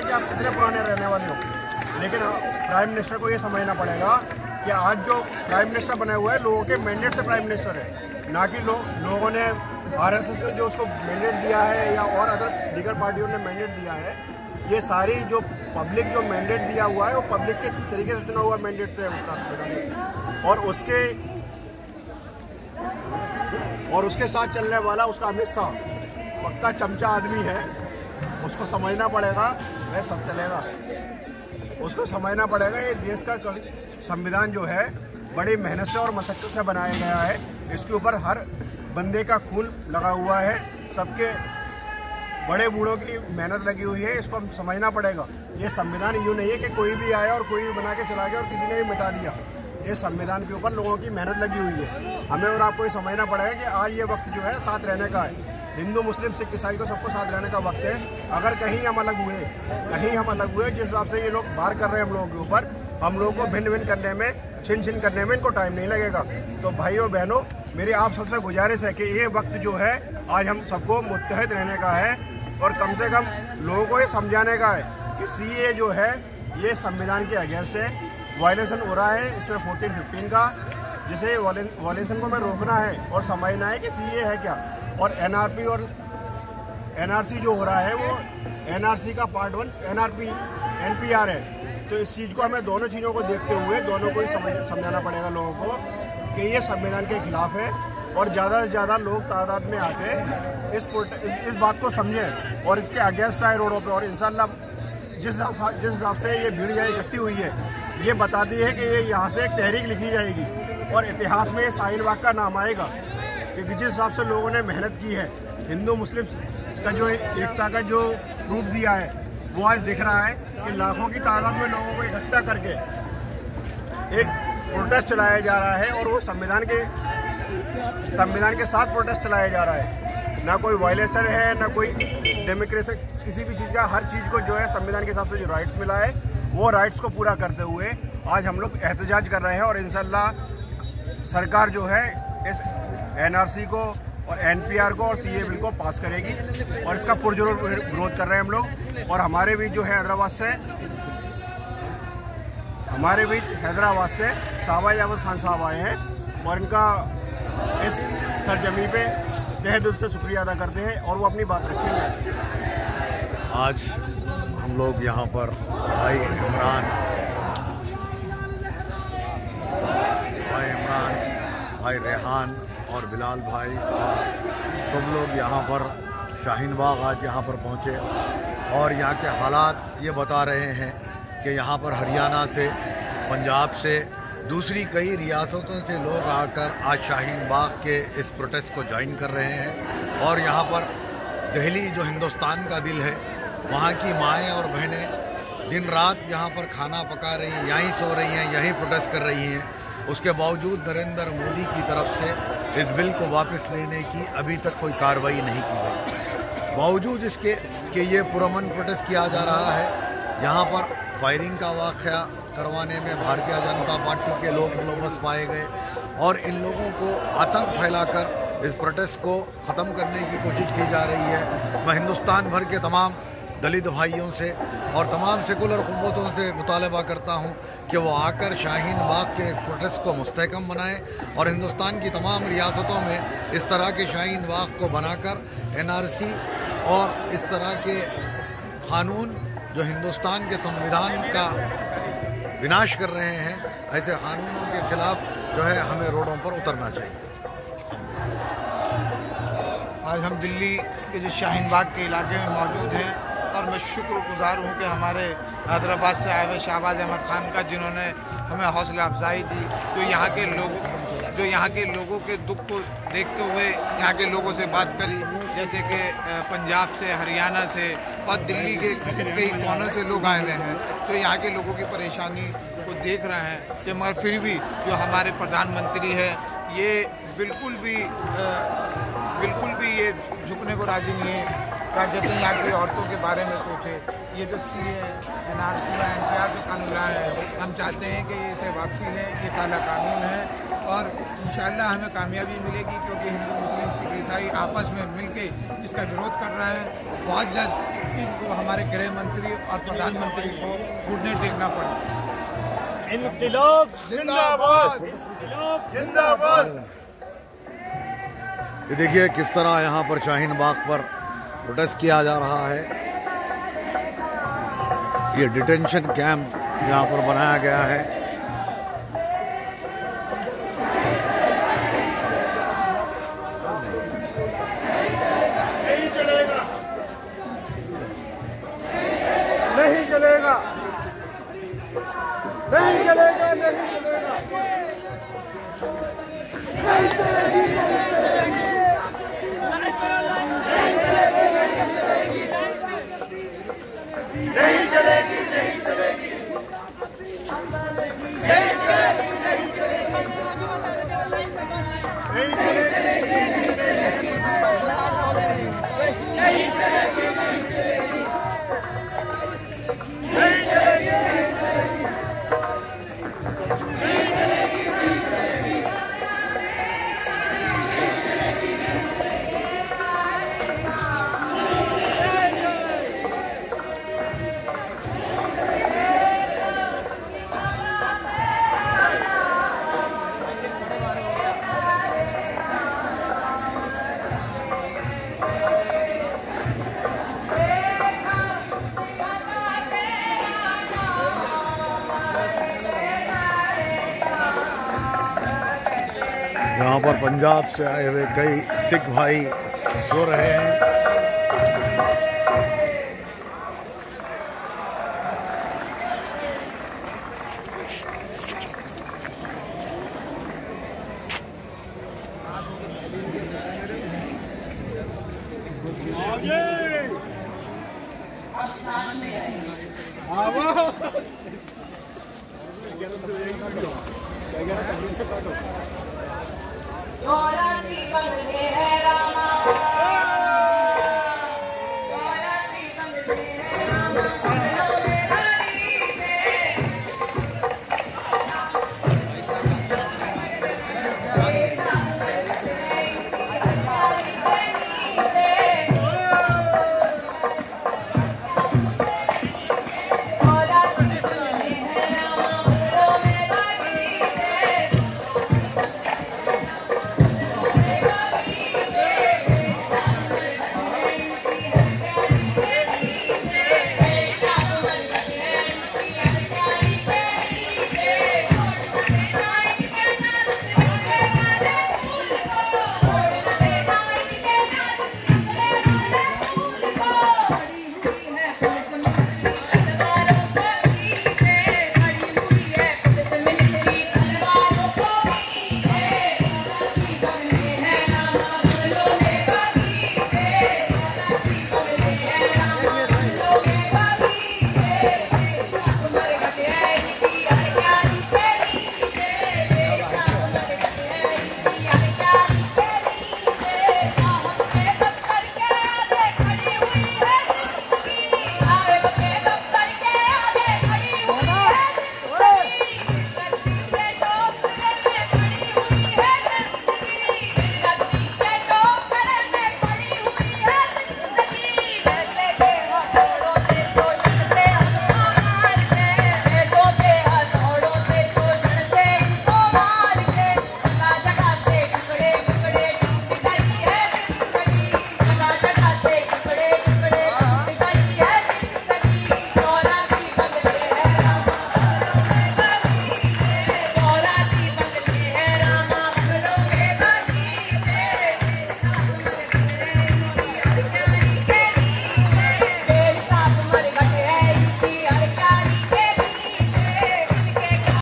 कि आप कितने पुराने रहने वाले हो? लेकिन प्राइम मिनिस्टर को ये समझना पड़ेगा कि आज जो प्राइम मिनिस्टर बने हुए हैं लोगों के मैंडेट से प्राइम मिनिस्टर है। ना कि लो, लोगों ने आरएसएस ने जो उसको मैंडेट दिया है या और अदर दीगर पार्टियों ने मैंडेट दिया है ये सारी जो पब्लिक जो मैंडेट दिया हुआ है वो पब्लिक के तरीके से चुना हुआ मैंडेट से है और उसके और उसके साथ चलने वाला उसका अमित शाह पक्का चमचा आदमी है। उसको समझना पड़ेगा वह सब चलेगा। उसको समझना पड़ेगा, ये देश का संविधान जो है, बड़ी मेहनत से और मशक्क़त से बनाया गया है। इसके ऊपर हर बंदे का खून लगा हुआ है। सबके बड़े बूढ़ों की मेहनत लगी हुई है, इसको हम समझना पड़ेगा। ये संविधान यूँ नहीं है कि कोई भी आया और कोई भी बना के चला गया और किसी ने भी मिटा दिया। ये संविधान के ऊपर लोगों की मेहनत लगी हुई है। हमें और आपको ये समझना पड़ेगा कि आज ये वक्त जो है साथ रहने का है। हिंदू मुस्लिम, सिख ईसाई को सबको साथ रहने का वक्त है। अगर कहीं हम अलग हुए, कहीं हम अलग हुए, जिस हिसाब से ये लोग बाहर कर रहे हैं हम लोगों के ऊपर, हम लोगों को भिन्न भिन्न करने में छिन छिन करने में इनको टाइम नहीं लगेगा। तो भाइयों, बहनों, मेरी आप सबसे गुजारिश है कि ये वक्त जो है, आज हम सबको मुतहद रहने का है और कम से कम लोगों को ये समझाने का है कि सीए जो है, ये संविधान के अगेंस्ट है। वायलेशन हो रहा है इसमें फोर्टीन फिफ्टीन का, जिसे वायलेशन को में रोकना है और समझना है कि सीए है क्या। और एनआरपी और एनआरसी जो हो रहा है वो एनआरसी का पार्ट वन एनआरपी एनपीआर है। तो इस चीज़ को हमें दोनों चीज़ों को देखते हुए दोनों को ही समझ समझाना पड़ेगा लोगों को कि ये संविधान के खिलाफ है और ज़्यादा से ज़्यादा लोग तादाद में आके इस इस, इस बात को समझें और इसके अगेंस्ट आए रोडों पे और इंशाल्लाह जिस जिस हिसाब से ये भीड़ यहाँ इकट्ठी हुई है ये बताती है कि ये यहाँ से एक तहरीक लिखी जाएगी और इतिहास में शाहीन बाग का नाम आएगा। क्योंकि जिस हिसाब से लोगों ने मेहनत की है, हिंदू मुस्लिम का जो एकता का जो रूप दिया है, वो आज दिख रहा है कि लाखों की तादाद में लोगों को इकट्ठा करके एक प्रोटेस्ट चलाया जा रहा है और वो संविधान के संविधान के साथ प्रोटेस्ट चलाया जा रहा है। ना कोई वायलेशन है, ना कोई डेमोक्रेसी किसी भी चीज़ का, हर चीज़ को जो है संविधान के हिसाब से जो राइट्स मिला है, वो राइट्स को पूरा करते हुए आज हम लोग एहतजाज कर रहे हैं और इनशाला सरकार जो है इस एनआरसी को और एनपीआर को और सीए बिल को पास करेगी और इसका पुरजोर विरोध कर रहे हैं हम लोग। और हमारे बीच जो है हैदराबाद से, हमारे बीच हैदराबाद से साबाज अहमद खान साहब आए हैं और इनका इस सरजमी पे तह दिल से शुक्रिया अदा करते हैं और वो अपनी बात रखेंगे। आज हम लोग यहाँ पर भाई इमरान। भाई इमरान भाई रेहान। और बिलाल भाई सब लोग यहाँ पर, शाहीन बाग आज यहाँ पर पहुँचे। और यहाँ के हालात ये बता रहे हैं कि यहाँ पर हरियाणा से, पंजाब से, दूसरी कई रियासतों से लोग आकर आज शाहीन बाग के इस प्रोटेस्ट को ज्वाइन कर रहे हैं। और यहाँ पर दिल्ली जो हिंदुस्तान का दिल है, वहाँ की माएँ और बहनें दिन रात यहाँ पर खाना पका रही हैं, यहीं सो रही हैं, यहीं प्रोटेस्ट कर रही हैं। उसके बावजूद नरेंद्र मोदी की तरफ़ से इस बिल को वापस लेने की अभी तक कोई कार्रवाई नहीं की गई। बावजूद इसके कि ये पुरमन प्रोटेस्ट किया जा रहा है, यहाँ पर फायरिंग का वाक़ करवाने में भारतीय जनता पार्टी के लोग मुलवस पाए गए और इन लोगों को आतंक फैलाकर इस प्रोटेस्ट को ख़त्म करने की कोशिश की जा रही है। मैं हिंदुस्तान भर के तमाम दलित भाइयों से और तमाम सेकुलर कुतों से मुतालबा करता हूँ कि वो आकर शाहीन बाग के इस प्रोटेस्ट को मुस्तकम बनाएँ और हिंदुस्तान की तमाम रियासतों में इस तरह के शाहीन बाग को बनाकर एनआरसी और इस तरह के कानून जो हिंदुस्तान के संविधान का विनाश कर रहे हैं, ऐसे कानूनों के खिलाफ जो है हमें रोडों पर उतरना चाहिए। आज हम दिल्ली के जो शाहीन बाग के इलाके में मौजूद हैं मैं शुक्रगुजार हूँ कि हमारे हैदराबाद से आए हुए शहबाज अहमद खान का, जिन्होंने हमें हौसला अफजाई दी, जो यहाँ के लोग, जो यहाँ के लोगों के दुख को देखते हुए यहाँ के लोगों से बात करी। जैसे कि पंजाब से, हरियाणा से और दिल्ली के कई कोनों से लोग आए हुए हैं तो यहाँ के लोगों की परेशानी को देख रहे हैं कि मगर फिर भी जो हमारे प्रधानमंत्री है, ये बिल्कुल भी ये झुकने को राज़ी नहीं है। क्या कहते हैं यहाँ की औरतों के बारे में सोचे? ये जो सी है एन आर सी है एन पी आर जो कानून लाए है हम चाहते हैं कि इसे वापसी लें ये काला कानून है और इन हमें कामयाबी मिलेगी क्योंकि हिंदू मुस्लिम सिख ईसाई आपस में मिल के इसका विरोध कर रहे हैं। बहुत जल्द इनको हमारे गृह मंत्री और प्रधानमंत्री को घुटने टेकना पड़े इनकलाब जिंदाबाद। जिंदाबाद। ये देखिए किस तरह यहाँ पर शाहीन बाग पर प्रोटेस्ट किया जा रहा है। ये डिटेंशन कैंप यहाँ पर बनाया गया है। नहीं चलेगा। नहीं चलेगा नहीं चलेगा। यहाँ पर पंजाब से आए हुए कई सिख भाई सो रहे हैं। मोरा जीवन ले है रामा